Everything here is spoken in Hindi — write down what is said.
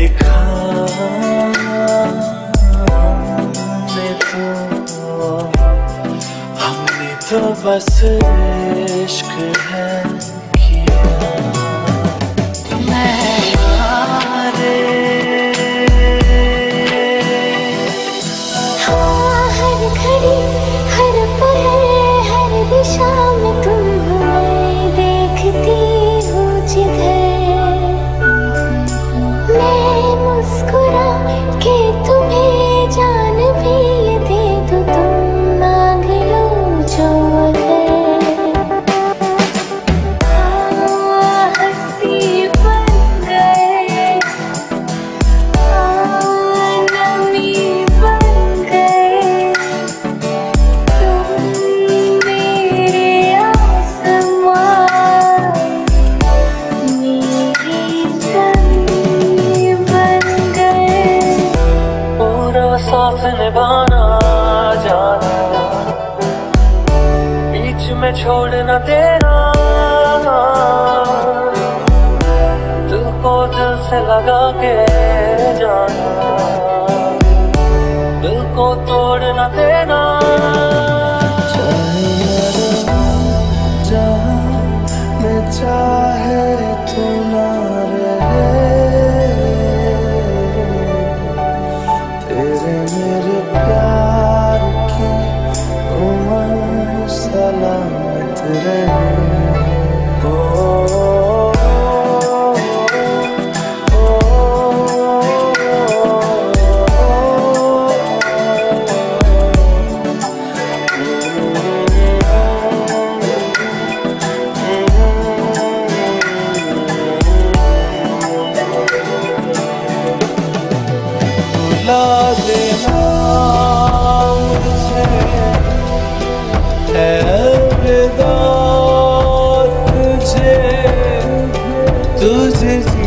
लिखा हमने तो हमने तो बस इश्क है। que tú निभाना जाना। बीच में छोड़ना तेरा दिल को दिल से लगा के जाना। दिल को तोड़ना तेरा Oh, dear. तुझे